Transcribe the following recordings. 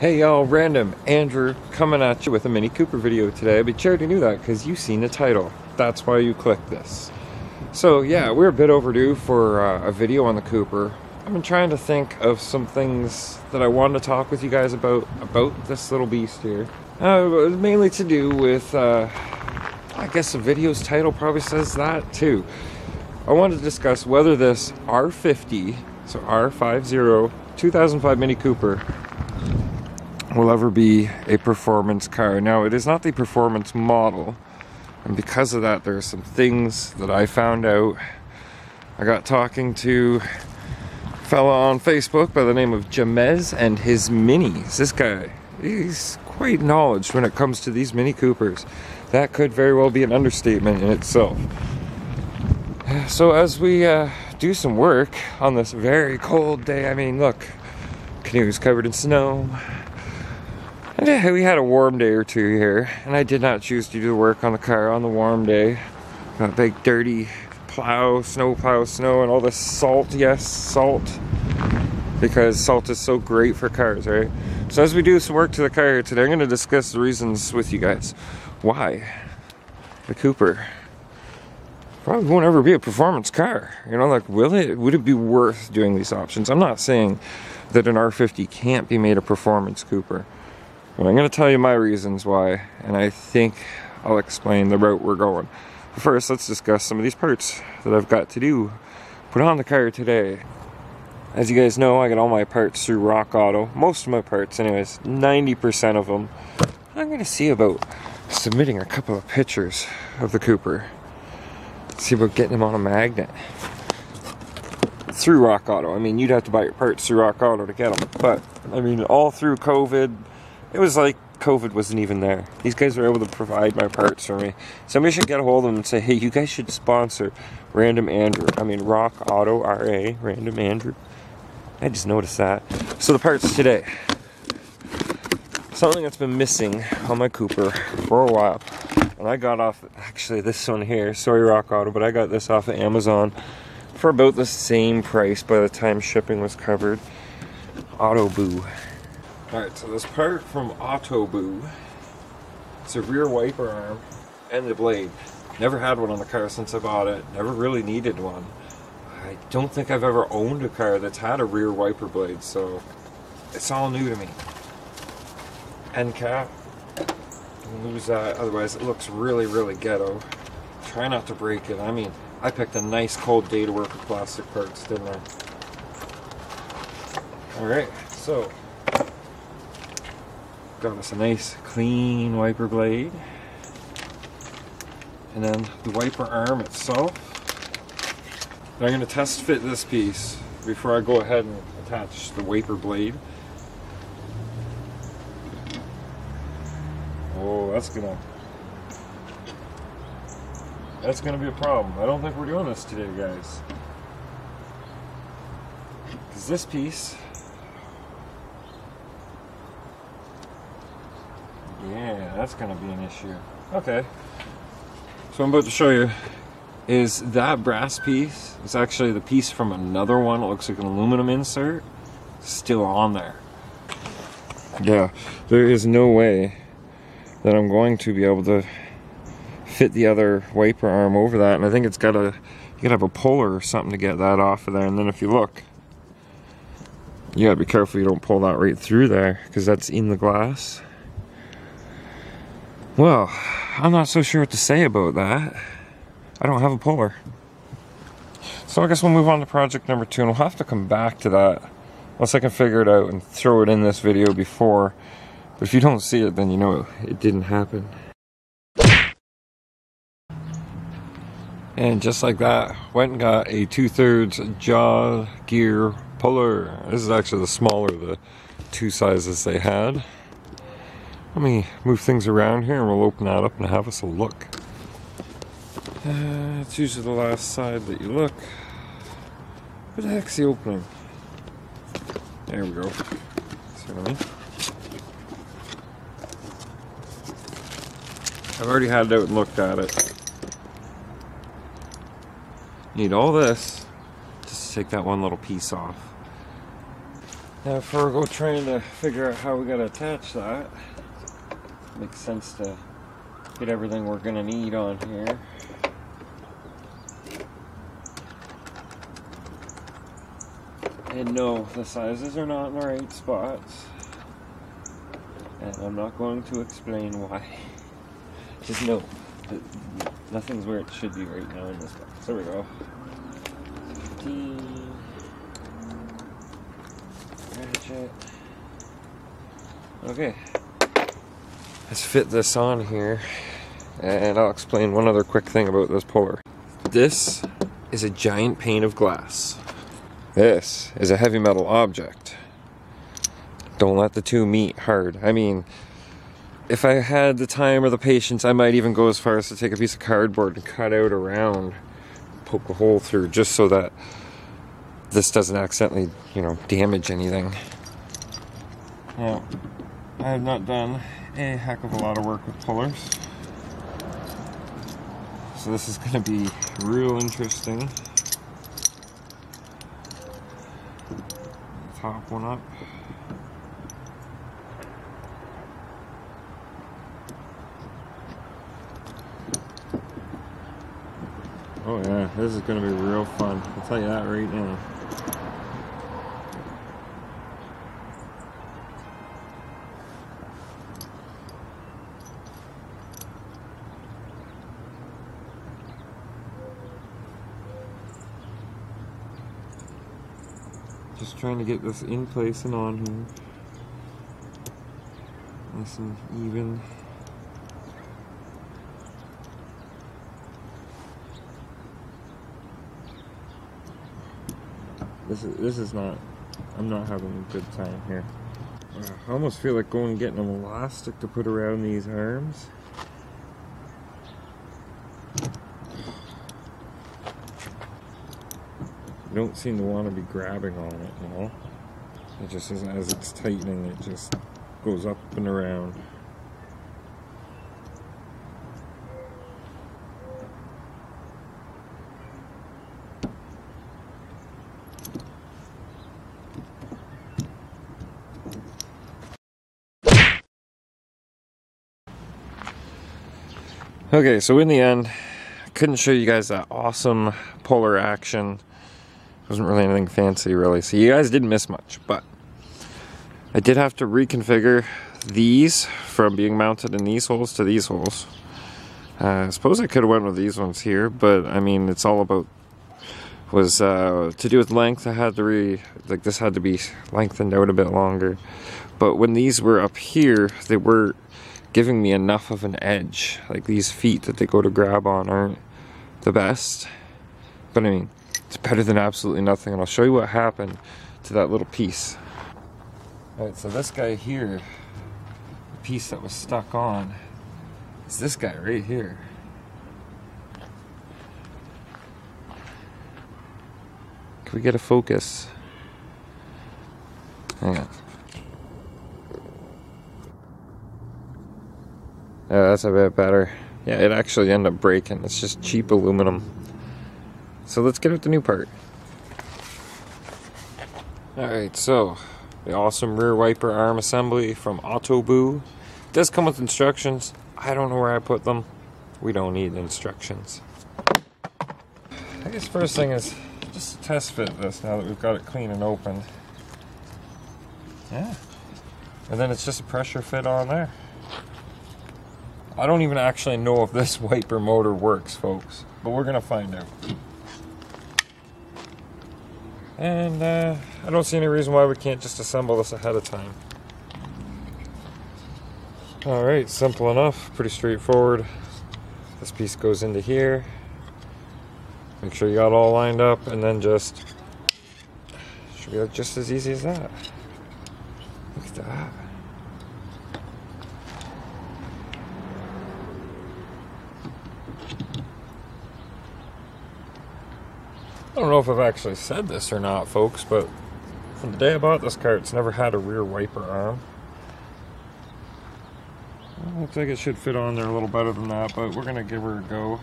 Hey y'all, random Andrew coming at you with a Mini Cooper video today. But you already knew that because you've seen the title. That's why you clicked this. So yeah, we're a bit overdue for uh, a video on the Cooper. I've been trying to think of some things that I wanted to talk with you guys about about this little beast here. Uh, mainly to do with, uh, I guess the video's title probably says that too. I wanted to discuss whether this R50, so R50 2005 Mini Cooper, will ever be a performance car. Now, it is not the performance model, and because of that, there are some things that I found out. I got talking to a fella on Facebook by the name of Jamez and his minis. This guy, he's quite knowledge when it comes to these Mini Coopers. That could very well be an understatement in itself. So, as we uh, do some work on this very cold day, I mean, look, canoe's covered in snow. And we had a warm day or two here, and I did not choose to do work on the car on the warm day. Got big dirty plow, snow plow, snow, and all this salt. Yes, salt. Because salt is so great for cars, right? So as we do some work to the car here today, I'm going to discuss the reasons with you guys. Why the Cooper probably won't ever be a performance car. You know, like, will it? Would it be worth doing these options? I'm not saying that an R50 can't be made a performance Cooper, I'm going to tell you my reasons why, and I think I'll explain the route we're going. But first, let's discuss some of these parts that I've got to do put on the car today. As you guys know, I get all my parts through Rock Auto. Most of my parts, anyways, 90% of them. I'm going to see about submitting a couple of pictures of the Cooper see about getting them on a magnet through Rock Auto. I mean, you'd have to buy your parts through Rock Auto to get them, but I mean, all through COVID, it was like COVID wasn't even there. These guys were able to provide my parts for me. Somebody should get a hold of them and say, hey, you guys should sponsor Random Andrew. I mean, Rock Auto, RA, Random Andrew. I just noticed that. So the parts today. Something that's been missing on my Cooper for a while and I got off actually this one here, sorry Rock Auto, but I got this off of Amazon for about the same price by the time shipping was covered. Autoboo. Alright, so this part from Autoboo, it's a rear wiper arm and the blade. Never had one on the car since I bought it, never really needed one. I don't think I've ever owned a car that's had a rear wiper blade, so it's all new to me. End cap, lose that, otherwise it looks really, really ghetto. Try not to break it. I mean, I picked a nice cold day to work with plastic parts, didn't I? Alright, so got us a nice clean wiper blade. And then the wiper arm itself. I'm going to test fit this piece before I go ahead and attach the wiper blade. Oh, that's gonna that's gonna be a problem. I don't think we're doing this today, guys. Because this piece, that's gonna be an issue. Okay, so I'm about to show you is that brass piece. It's actually the piece from another one. It looks like an aluminum insert. Still on there. Yeah, there is no way that I'm going to be able to fit the other wiper arm over that and I think it's got a you gotta have a puller or something to get that off of there and then if you look you gotta be careful you don't pull that right through there because that's in the glass well I'm not so sure what to say about that I don't have a puller so I guess we'll move on to project number two and we'll have to come back to that once I can figure it out and throw it in this video before but if you don't see it, then you know it didn't happen. And just like that, went and got a two-thirds jaw gear puller. This is actually the smaller of the two sizes they had. Let me move things around here and we'll open that up and have us a look. Uh, it's usually the last side that you look. Where the heck's the opening? There we go. See what I mean? I've already had it out and looked at it. Need all this just to take that one little piece off. Now before we go trying to figure out how we gotta attach that, makes sense to get everything we're gonna need on here. And no, the sizes are not in the right spots. And I'm not going to explain why. Just that nothing's where it should be right now in this box. There we go. 15. Ratchet. Okay. Let's fit this on here. And I'll explain one other quick thing about this puller. This is a giant pane of glass. This is a heavy metal object. Don't let the two meet hard. I mean, if I had the time or the patience, I might even go as far as to take a piece of cardboard and cut out around, poke a hole through, just so that this doesn't accidentally, you know, damage anything. Now, I have not done a heck of a lot of work with pullers. So this is going to be real interesting. Top one up. Oh yeah, this is going to be real fun. I'll tell you that right now. Just trying to get this in place and on here. Nice and even. This is this is not. I'm not having a good time here. Uh, I almost feel like going and getting an elastic to put around these arms. Don't seem to want to be grabbing on it, you know? It just isn't as it's tightening, it just goes up and around. Okay, so in the end, I couldn't show you guys that awesome polar action. Wasn't really anything fancy, really. So you guys didn't miss much, but I did have to reconfigure these from being mounted in these holes to these holes. Uh, I suppose I could have went with these ones here, but I mean, it's all about was uh, to do with length. I had to re like this had to be lengthened out a bit longer. But when these were up here, they were giving me enough of an edge. Like these feet that they go to grab on aren't the best. But I mean, it's better than absolutely nothing. And I'll show you what happened to that little piece. Alright, so this guy here, the piece that was stuck on, is this guy right here. Can we get a focus? Hang on. Yeah, that's a bit better. Yeah, it actually ended up breaking. It's just cheap aluminum. So let's get at the new part. Alright, so the awesome rear wiper arm assembly from Autoboo. It does come with instructions. I don't know where I put them. We don't need instructions. I guess first thing is just to test fit this now that we've got it clean and open. Yeah. And then it's just a pressure fit on there. I don't even actually know if this wiper motor works, folks, but we're gonna find out. And uh, I don't see any reason why we can't just assemble this ahead of time. Alright, simple enough, pretty straightforward. This piece goes into here. Make sure you got all lined up and then just, should be just as easy as that. Look at that. I don't know if I've actually said this or not, folks, but from the day I bought this car, it's never had a rear wiper arm. Well, looks like it should fit on there a little better than that, but we're going to give her a go.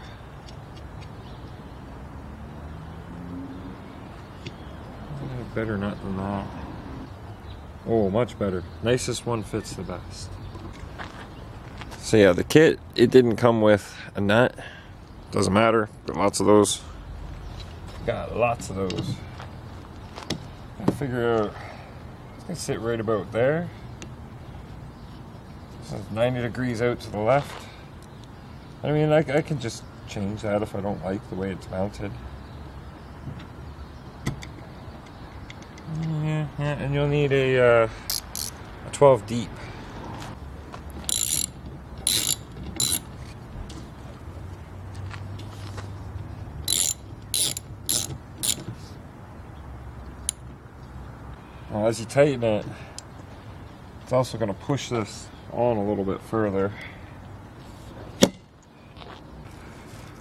Better nut than that. Oh, much better. Nicest one fits the best. So yeah, the kit, it didn't come with a nut. Doesn't matter, got lots of those. Got lots of those. Gotta figure out, it's gonna sit right about there. So 90 degrees out to the left. I mean, I, I can just change that if I don't like the way it's mounted. Yeah, yeah and you'll need a, uh, a 12 deep. Now as you tighten it, it's also going to push this on a little bit further.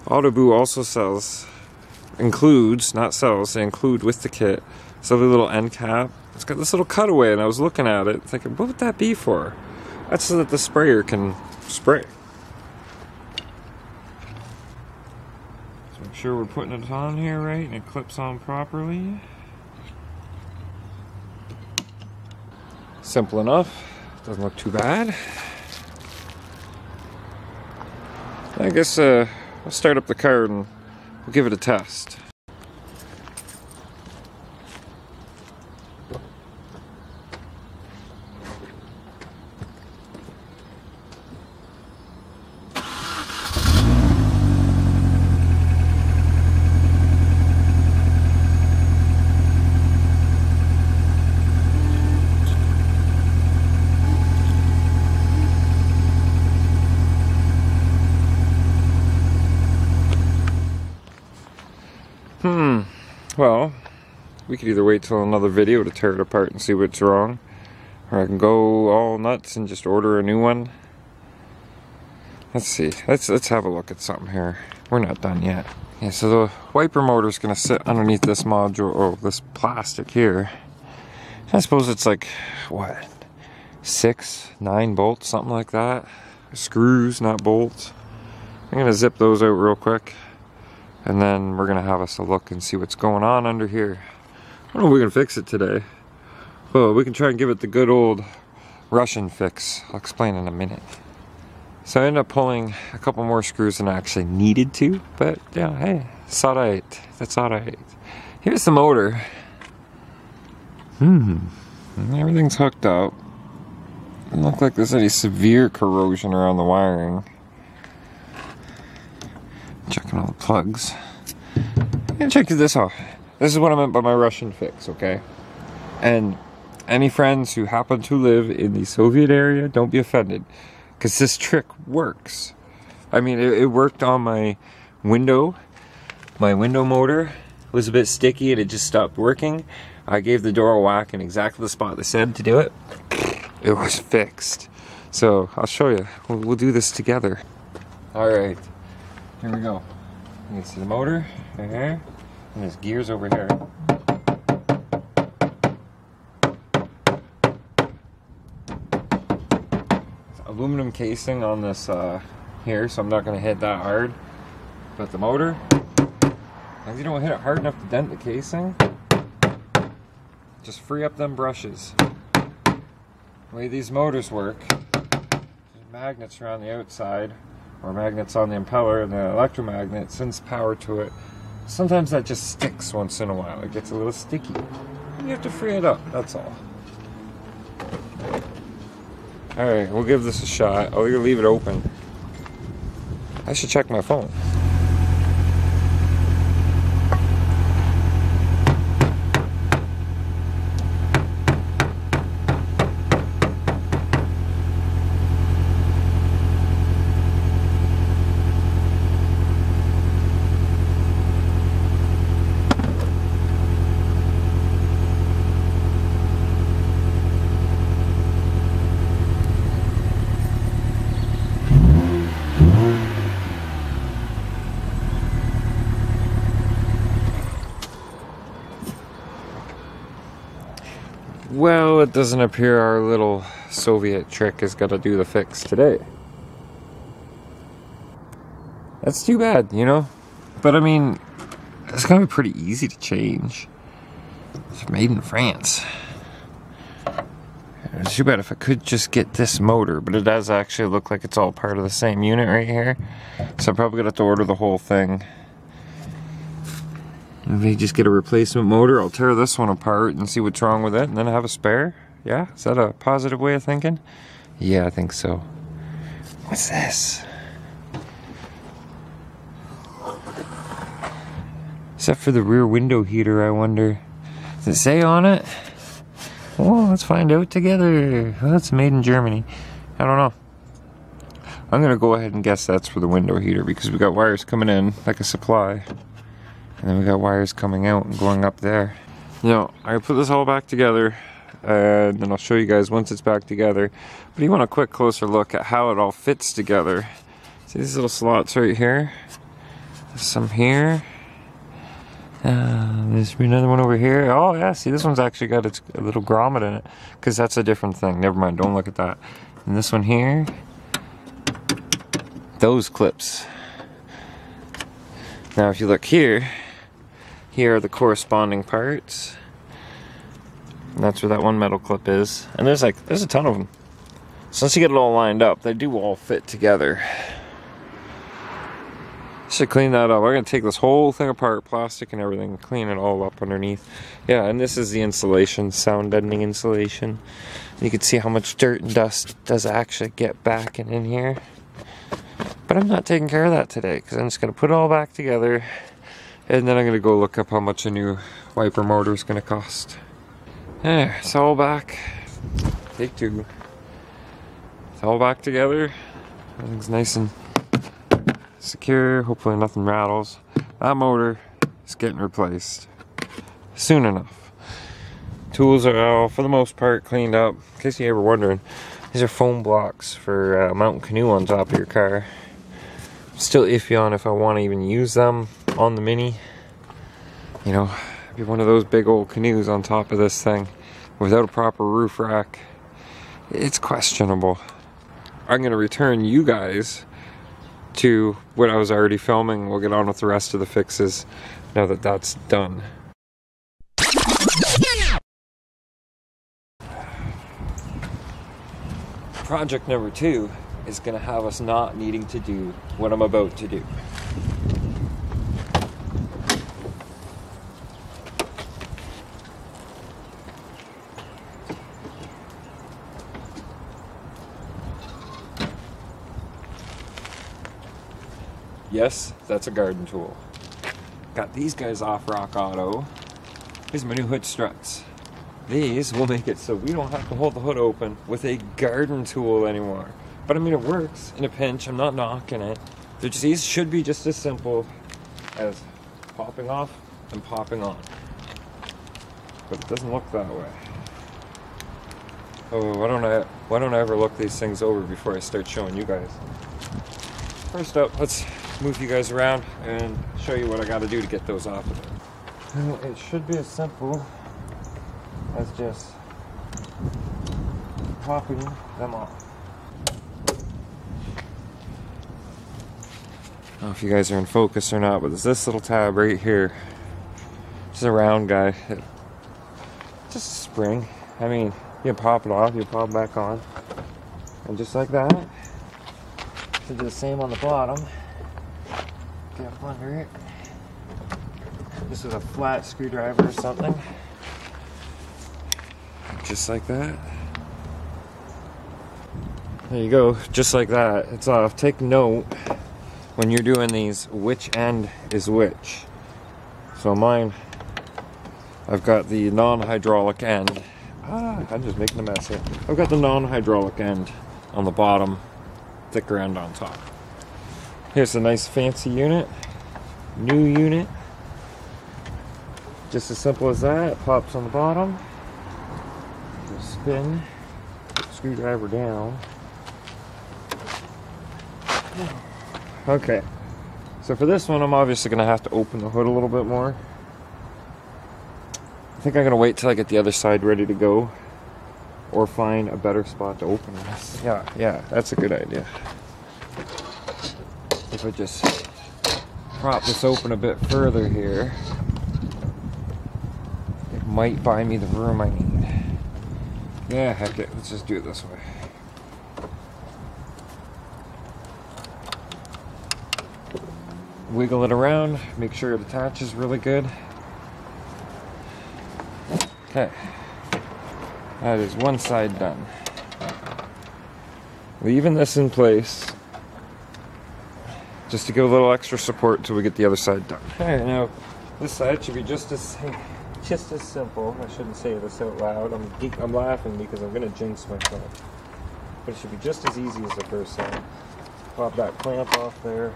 Autoboo also sells, includes, not sells, they include with the kit, so the little end cap. It's got this little cutaway, and I was looking at it, thinking, what would that be for? That's so that the sprayer can spray. So make sure we're putting it on here right, and it clips on properly. Simple enough. Doesn't look too bad. I guess uh, I'll start up the car and we'll give it a test. Hmm. Well, we could either wait till another video to tear it apart and see what's wrong, or I can go all nuts and just order a new one. Let's see. Let's let's have a look at something here. We're not done yet. Yeah, so the wiper motor is going to sit underneath this module, oh, this plastic here. I suppose it's like, what, six, nine bolts, something like that. Screws, not bolts. I'm going to zip those out real quick. And then we're gonna have us a look and see what's going on under here. I don't know if we can fix it today. But we can try and give it the good old Russian fix. I'll explain in a minute. So I ended up pulling a couple more screws than I actually needed to, but yeah, hey, it's alright. That's alright. Here's the motor. Hmm. Everything's hooked up. Doesn't look like there's any severe corrosion around the wiring checking all the plugs. And check this out. This is what I meant by my Russian fix, okay? And any friends who happen to live in the Soviet area, don't be offended. Because this trick works. I mean, it, it, worked on my window. My window motor was a bit sticky and it just stopped working. I gave the door a whack in exactly the spot they said to do it. It was fixed. So I'll show you. We'll, we'll do this together. All right. Here we go. You can see the motor right here, and there's gears over here. aluminum casing on this uh, here, so I'm not going to hit that hard. But the motor, as you don't hit it hard enough to dent the casing, just free up them brushes. The way these motors work, magnets around the outside or magnets on the impeller and the electromagnet sends power to it. Sometimes that just sticks once in a while. It gets a little sticky. You have to free it up, that's all. Alright, we'll give this a shot. Oh, I'll leave it open. I should check my phone. Well, it doesn't appear our little Soviet trick is gonna do the fix today. That's too bad, you know? But I mean, it's gonna be pretty easy to change. It's made in France. It's too bad if I could just get this motor, but it does actually look like it's all part of the same unit right here. So I'm probably gonna have to order the whole thing. Maybe just get a replacement motor. I'll tear this one apart and see what's wrong with it and then have a spare. Yeah, is that a positive way of thinking? Yeah, I think so. What's this? Except for the rear window heater, I wonder. Does it say on it? Well, let's find out together. That's made in Germany. I don't know. I'm gonna go ahead and guess that's for the window heater because we got wires coming in like a supply. And then we got wires coming out and going up there. Know, I put this all back together and then I'll show you guys once it's back together. But you want a quick closer look at how it all fits together. See these little slots right here? Some here uh, there's another one over here. Oh yeah, see this one's actually got its, a little grommet in it. Because that's a different thing. Never mind, don't look at that. And this one here, those clips. Now if you look here, here are the corresponding parts. And that's where that one metal clip is. And there's like, there's a ton of them. So once you get it all lined up, they do all fit together. Should clean that up. We're gonna take this whole thing apart, plastic and everything, clean it all up underneath. Yeah, and this is the insulation, sound deadening insulation. You can see how much dirt and dust does actually get back and in here. But I'm not taking care of that today because I'm just gonna put it all back together and then I'm gonna go look up how much a new wiper motor is gonna cost. There, it's all back. Take two. It's all back together. Everything's nice and secure, hopefully nothing rattles. That motor is getting replaced soon enough. Tools are all, for the most part, cleaned up. In case you're ever wondering, these are foam blocks for uh, mountain canoe on top of your car. Still iffy on if I want to even use them on the Mini. You know, be one of those big old canoes on top of this thing without a proper roof rack. It's questionable. I'm going to return you guys to what I was already filming. We'll get on with the rest of the fixes now that that's done. Project number two is going to have us not needing to do what I'm about to do. Yes, that's a garden tool. Got these guys off Rock Auto. Are my new hood struts. These will make it so we don't have to hold the hood open with a garden tool anymore. But I mean, it works in a pinch. I'm not knocking it. Just, these should be just as simple as popping off and popping on. But it doesn't look that way. Oh, why don't I why don't I ever look these things over before I start showing you guys? First up, let's move you guys around and show you what I got to do to get those off of there. it should be as simple as just popping them off. I don't know if you guys are in focus or not, but there's this little tab right here. It's a round guy. just a spring. I mean, you pop it off, you pop it back on. And just like that, should do the same on the bottom up under it. This is a flat screwdriver or something. Just like that. There you go, just like that. It's off. Take note when you're doing these which end is which. So mine, I've got the non-hydraulic end. Ah, I'm just making a mess here. I've got the non-hydraulic end on the bottom, thicker end on top. Here's a nice fancy unit. New unit. Just as simple as that. It pops on the bottom. Just spin. Screwdriver down. Okay. So for this one, I'm obviously going to have to open the hood a little bit more. I think I'm going to wait till I get the other side ready to go. Or find a better spot to open this. Yeah, yeah, that's a good idea if I just prop this open a bit further here, it might buy me the room I need. Yeah, heck it. Let's just do it this way. Wiggle it around, make sure it attaches really good. Okay. That is one side done. Leaving this in place just to give a little extra support until we get the other side done. Okay, now this side should be just as just as simple. I shouldn't say this out loud. I'm I'm laughing because I'm gonna jinx myself. But it should be just as easy as the first side. Pop that clamp off there.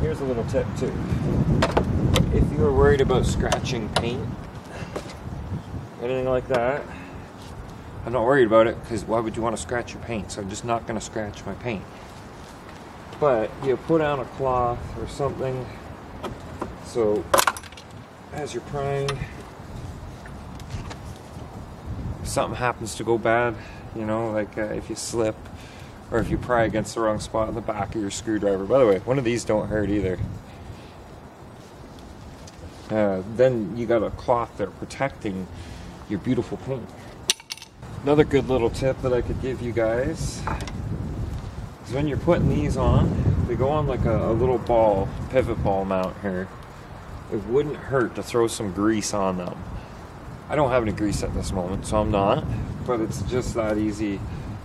Here's a little tip too. If you are worried about scratching paint, anything like that, I'm not worried about it because why would you want to scratch your paint? So I'm just not going to scratch my paint. But you put on a cloth or something so as you're prying, if something happens to go bad, you know, like uh, if you slip or if you pry against the wrong spot in the back of your screwdriver. By the way, one of these don't hurt either. Uh, then you got a cloth there protecting your beautiful paint. Another good little tip that I could give you guys is when you're putting these on, they go on like a, a little ball, pivot ball mount here. It wouldn't hurt to throw some grease on them. I don't have any grease at this moment, so I'm not, but it's just that easy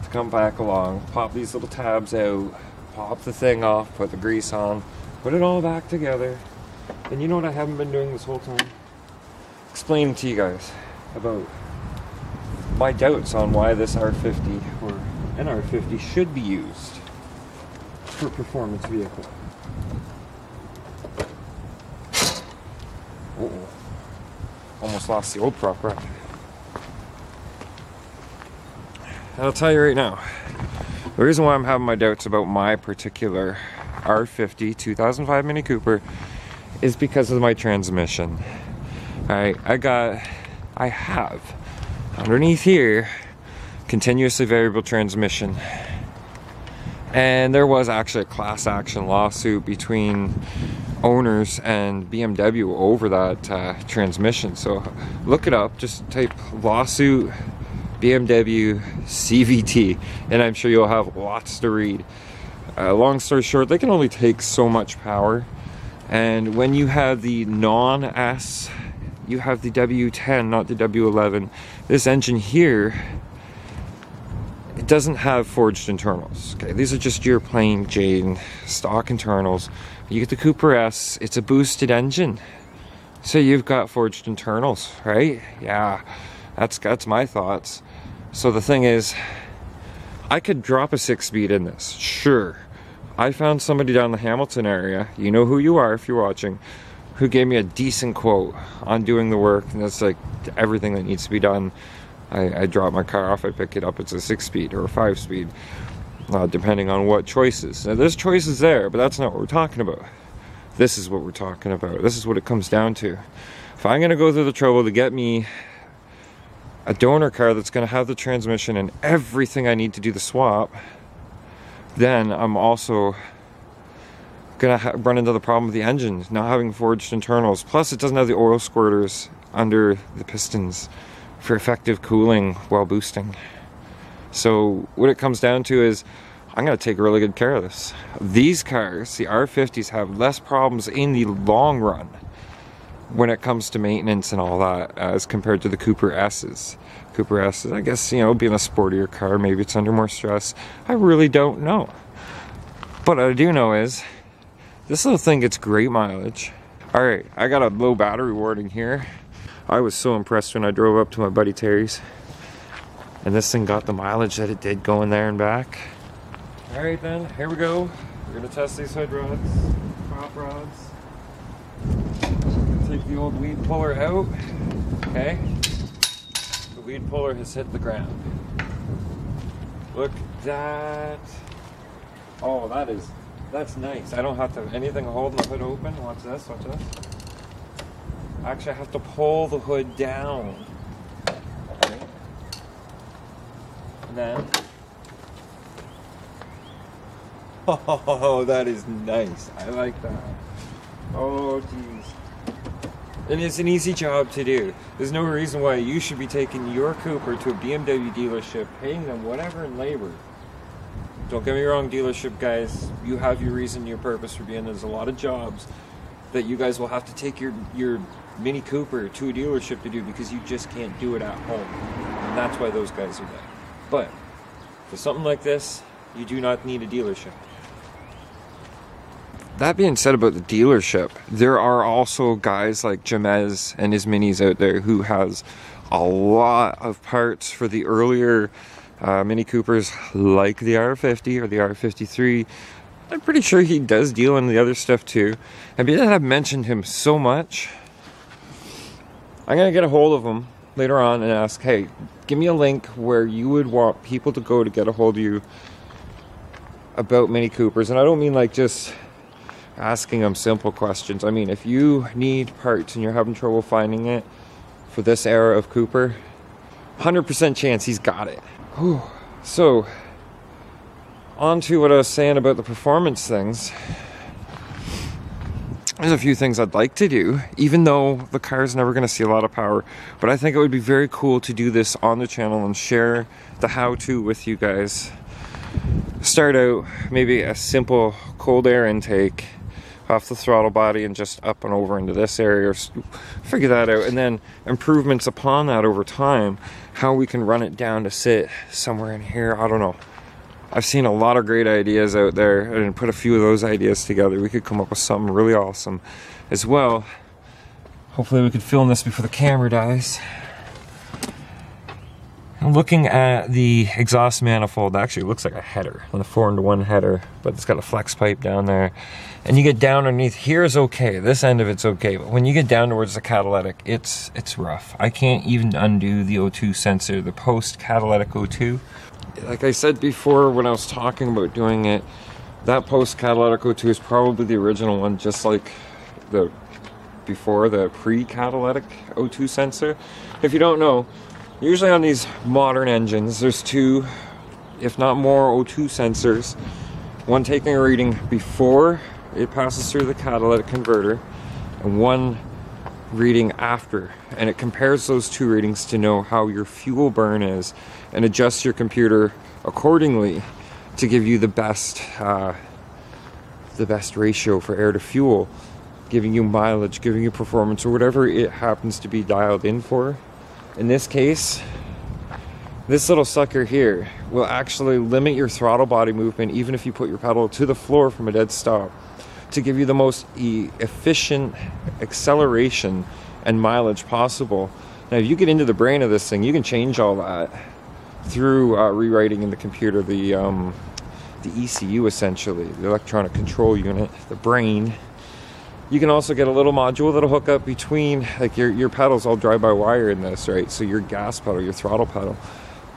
to come back along, pop these little tabs out, pop the thing off, put the grease on, put it all back together. And you know what I haven't been doing this whole time? Explaining to you guys about my doubts on why this R50 or an R50 should be used for performance vehicle. Uh oh Almost lost the old prop right. I'll tell you right now, the reason why I'm having my doubts about my particular R50 2005 Mini Cooper is because of my transmission. I I got, I have underneath here continuously variable transmission. And there was actually a class action lawsuit between owners and BMW over that uh, transmission. So look it up, just type lawsuit BMW CVT, and I'm sure you'll have lots to read. Uh, long story short, they can only take so much power, and when you have the non S, you have the W10, not the W11. This engine here, it doesn't have forged internals. Okay, these are just your plain Jane stock internals. You get the Cooper S, it's a boosted engine. So you've got forged internals, right? Yeah, that's that's my thoughts. So the thing is, I could drop a six speed in this, sure. I found somebody down the Hamilton area, you know who you are if you're watching, who gave me a decent quote on doing the work, and that's like everything that needs to be done. I, I drop my car off, I pick it up, it's a six speed or a five speed, uh, depending on what choices. Now, there's choices there, but that's not what we're talking about. This is what we're talking about. This is what it comes down to. If I'm gonna go through the trouble to get me a donor car that's going to have the transmission and everything I need to do the swap, then I'm also going to run into the problem with the engine not having forged internals. Plus, it doesn't have the oil squirters under the pistons for effective cooling while boosting. So, what it comes down to is I'm going to take really good care of this. These cars, the R50s, have less problems in the long run when it comes to maintenance and all that as compared to the Cooper S's. Cooper S's, I guess, you know, being a sportier car, maybe it's under more stress. I really don't know. But I do know is this little thing gets great mileage. All right, I got a low battery warning here. I was so impressed when I drove up to my buddy Terry's and this thing got the mileage that it did going there and back. All right then, here we go. We're gonna test these hood rods, prop rods take the old weed puller out. Okay. The weed puller has hit the ground. Look at that. Oh, that is, that's nice. I don't have to have anything holding the hood open. Watch this, watch this. Actually, I have to pull the hood down. Okay. And then, oh, that is nice. I like that. Oh, geez. And it's an easy job to do. There's no reason why you should be taking your Cooper to a BMW dealership, paying them whatever in labor. Don't get me wrong, dealership guys, you have your reason, your purpose for being. There's a lot of jobs that you guys will have to take your your Mini Cooper to a dealership to do because you just can't do it at home. And that's why those guys are there. But for something like this, you do not need a dealership. That being said about the dealership, there are also guys like Jamez and his minis out there who has a lot of parts for the earlier uh, Mini Coopers like the R50 or the R53. I'm pretty sure he does deal in the other stuff too. And because I've mentioned him so much, I'm gonna get a hold of him later on and ask, hey, give me a link where you would want people to go to get a hold of you about Mini Coopers. And I don't mean like just asking them simple questions. I mean, if you need parts and you're having trouble finding it for this era of Cooper, 100% chance he's got it. Whew. So, on to what I was saying about the performance things. There's a few things I'd like to do, even though the car is never going to see a lot of power. But I think it would be very cool to do this on the channel and share the how to with you guys. Start out maybe a simple cold air intake off the throttle body and just up and over into this area. or Figure that out, and then improvements upon that over time. How we can run it down to sit somewhere in here. I don't know. I've seen a lot of great ideas out there, and put a few of those ideas together. We could come up with something really awesome as well. Hopefully, we could film this before the camera dies. Looking at the exhaust manifold. Actually, looks like a header, on the four into one header, but it's got a flex pipe down there. And you get down underneath here is okay. This end of it's okay, but when you get down towards the catalytic, it's it's rough. I can't even undo the O2 sensor, the post catalytic O2. Like I said before when I was talking about doing it, that post catalytic O2 is probably the original one, just like the before the pre-catalytic O2 sensor. If you don't know, Usually on these modern engines, there's two, if not more, O2 sensors. One taking a reading before it passes through the catalytic converter, and one reading after. And it compares those two readings to know how your fuel burn is and adjusts your computer accordingly to give you the best uh, the best ratio for air to fuel, giving you mileage, giving you performance, or whatever it happens to be dialed in for in this case, this little sucker here will actually limit your throttle body movement even if you put your pedal to the floor from a dead stop to give you the most e- efficient acceleration and mileage possible. Now, if you get into the brain of this thing, you can change all that through uh, rewriting in the computer the um, the ECU essentially, the electronic control unit, the brain you can also get a little module that'll hook up between, like your, your pedals all drive by wire in this, right? So your gas pedal, your throttle pedal,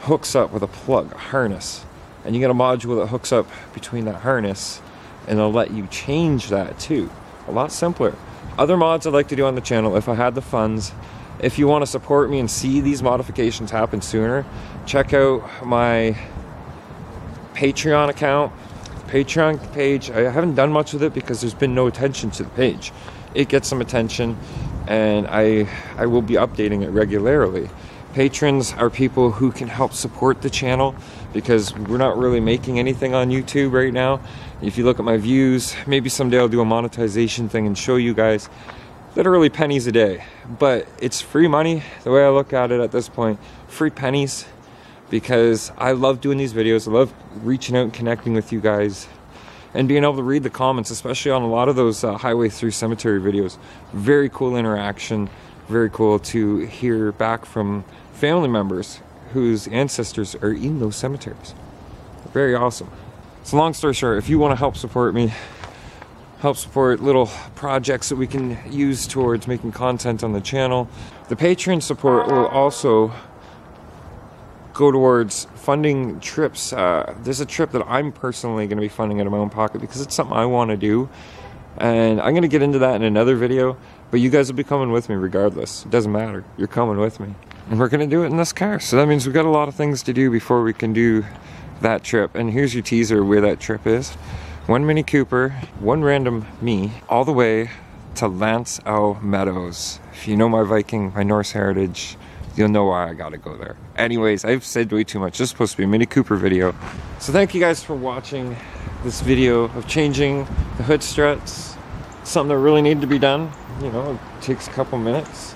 hooks up with a plug, a harness. And you get a module that hooks up between that harness and they'll let you change that too. A lot simpler. Other mods I'd like to do on the channel if I had the funds. If you want to support me and see these modifications happen sooner, check out my Patreon account Patreon page, I haven't done much with it because there's been no attention to the page. It gets some attention and I I will be updating it regularly. Patrons are people who can help support the channel because we're not really making anything on YouTube right now. If you look at my views, maybe someday I'll do a monetization thing and show you guys literally pennies a day. But it's free money, the way I look at it at this point. Free pennies because I love doing these videos. I love reaching out and connecting with you guys and being able to read the comments, especially on a lot of those uh, Highway Through Cemetery videos. Very cool interaction. Very cool to hear back from family members whose ancestors are in those cemeteries. Very awesome. So, long story short, if you want to help support me, help support little projects that we can use towards making content on the channel, the Patreon support will also go towards funding trips. Uh, there's a trip that I'm personally going to be funding out of my own pocket because it's something I want to do. And I'm going to get into that in another video, but you guys will be coming with me regardless. It doesn't matter. You're coming with me. And we're going to do it in this car. So that means we've got a lot of things to do before we can do that trip. And here's your teaser where that trip is. One Mini Cooper, one random me, all the way to L'Anse aux Meadows. If you know my Viking, my Norse heritage, you'll know why I gotta go there. Anyways, I've said way too much. This is supposed to be a Mini Cooper video. So thank you guys for watching this video of changing the hood struts. Something that really needed to be done. You know, it takes a couple minutes.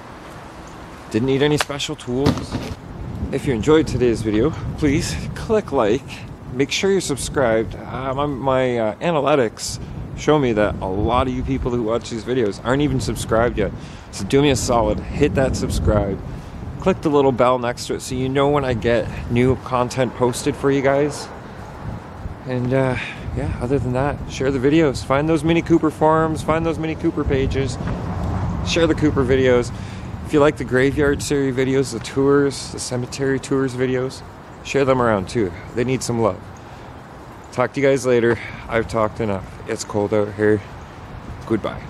Didn't need any special tools. If you enjoyed today's video, please click like. Make sure you're subscribed. Uh, my, my uh, analytics show me that a lot of you people who watch these videos aren't even subscribed yet. So do me a solid, hit that subscribe. Click the little bell next to it so you know when I get new content posted for you guys. And uh, yeah, other than that, share the videos. Find those Mini Cooper forums, find those Mini Cooper pages, share the Cooper videos. If you like the graveyard series videos, the tours, the cemetery tours videos, share them around too. They need some love. Talk to you guys later. I've talked enough. It's cold out here. Goodbye.